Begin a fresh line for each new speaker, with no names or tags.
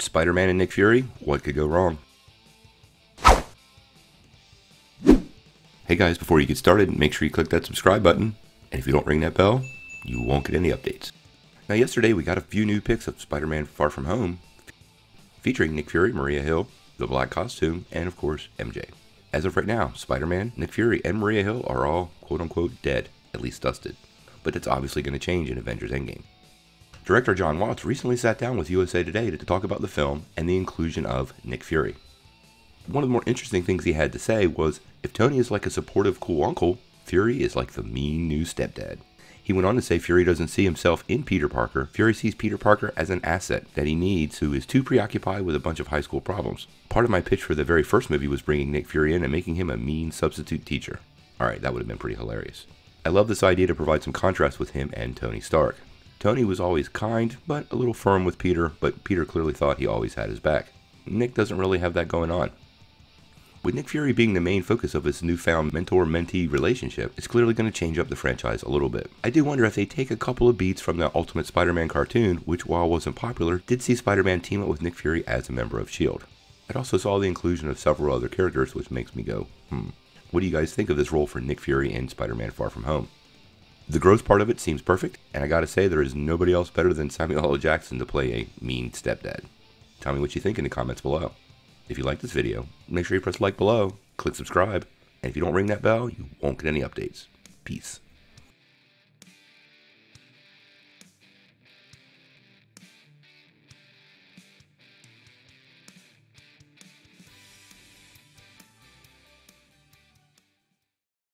Spider Man and Nick Fury, what could go wrong? Hey guys, before you get started, make sure you click that subscribe button. And if you don't ring that bell, you won't get any updates. Now, yesterday we got a few new pics of Spider Man Far From Home, featuring Nick Fury, Maria Hill, the black costume, and of course, MJ. As of right now, Spider Man, Nick Fury, and Maria Hill are all quote unquote dead, at least dusted. But that's obviously going to change in Avengers Endgame. Director John Watts recently sat down with USA Today to talk about the film and the inclusion of Nick Fury. One of the more interesting things he had to say was if Tony is like a supportive, cool uncle, Fury is like the mean new stepdad. He went on to say Fury doesn't see himself in Peter Parker. Fury sees Peter Parker as an asset that he needs who is too preoccupied with a bunch of high school problems. Part of my pitch for the very first movie was bringing Nick Fury in and making him a mean substitute teacher. Alright, that would have been pretty hilarious. I love this idea to provide some contrast with him and Tony Stark. Tony was always kind, but a little firm with Peter, but Peter clearly thought he always had his back. Nick doesn't really have that going on. With Nick Fury being the main focus of his newfound mentor mentee relationship, it's clearly going to change up the franchise a little bit. I do wonder if they take a couple of beats from the Ultimate Spider Man cartoon, which, while wasn't popular, did see Spider Man team up with Nick Fury as a member of S.H.I.E.L.D. It also saw the inclusion of several other characters, which makes me go, hmm. What do you guys think of this role for Nick Fury in Spider Man Far From Home? The growth part of it seems perfect, and I gotta say, there is nobody else better than Samuel L. Jackson to play a mean stepdad. Tell me what you think in the comments below. If you like this video, make sure you press like below, click subscribe, and if you don't ring that bell, you won't get any updates. Peace.